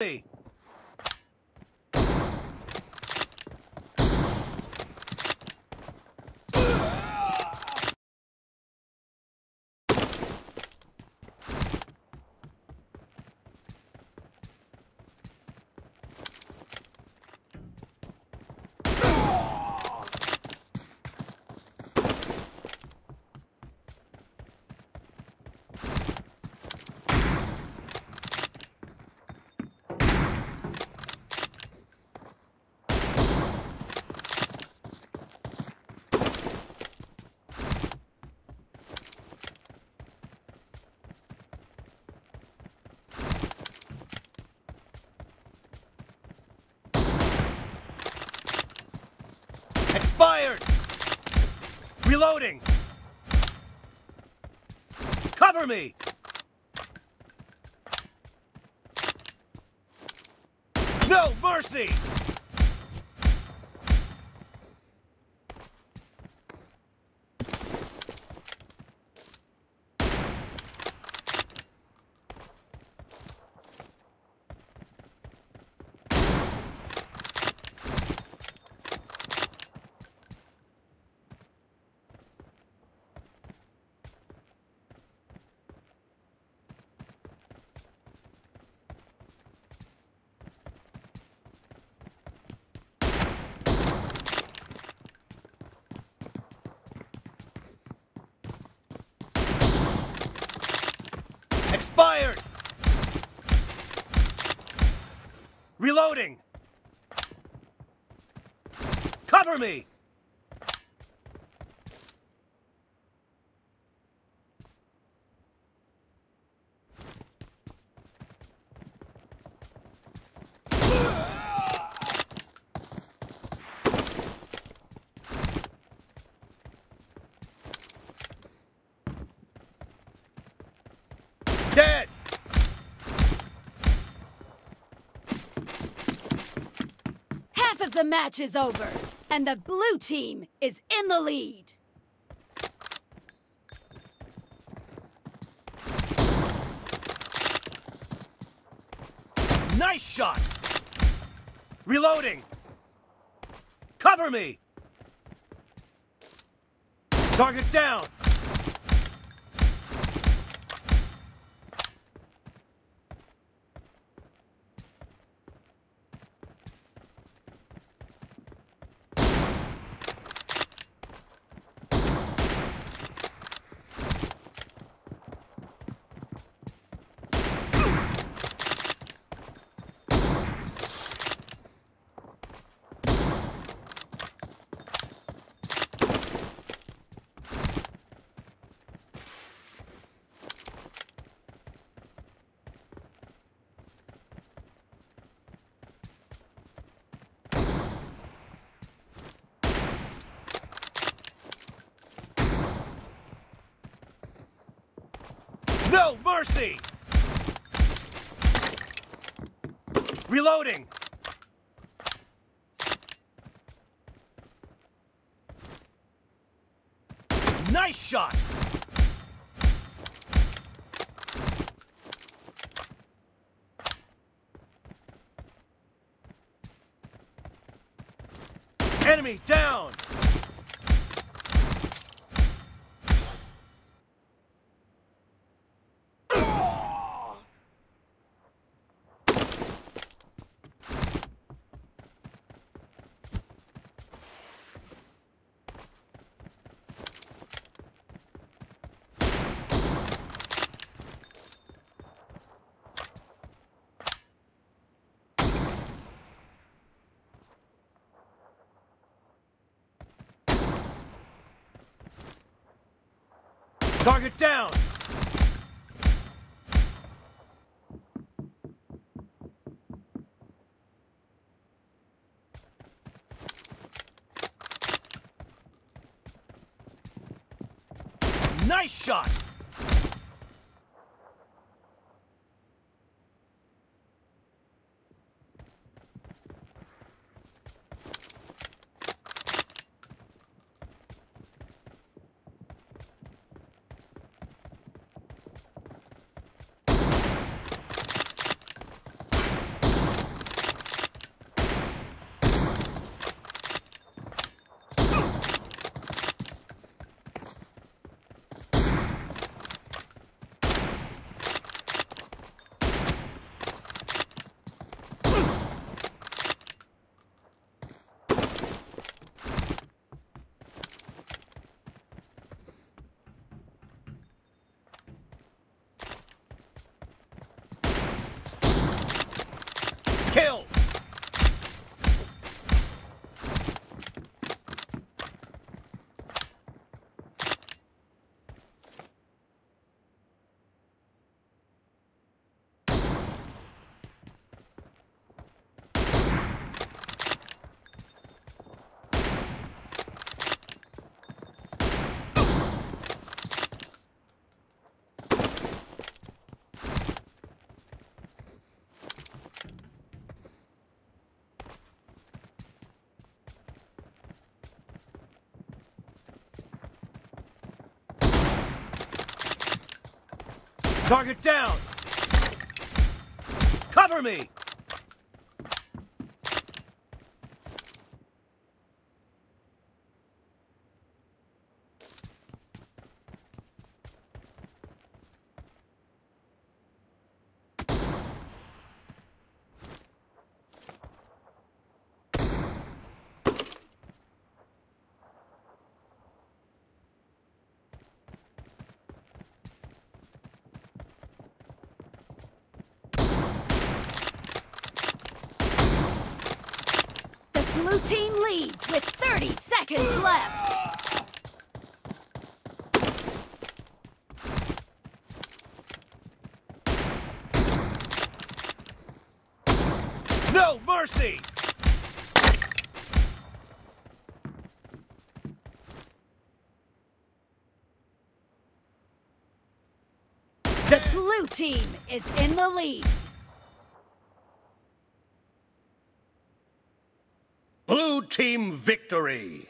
me. Expired! Reloading! Cover me! No mercy! Expired! Reloading! Cover me! The match is over, and the blue team is in the lead. Nice shot! Reloading! Cover me! Target down! No mercy! Reloading! Nice shot! Enemy down! Target down! Nice shot! Target down! Cover me! The blue team leads with 30 seconds left. No mercy! The blue team is in the lead. Blue team victory!